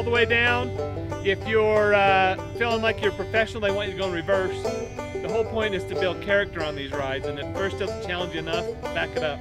all the way down. If you're uh, feeling like you're professional, they want you to go in reverse. The whole point is to build character on these rides, and if first doesn't challenge you enough, back it up.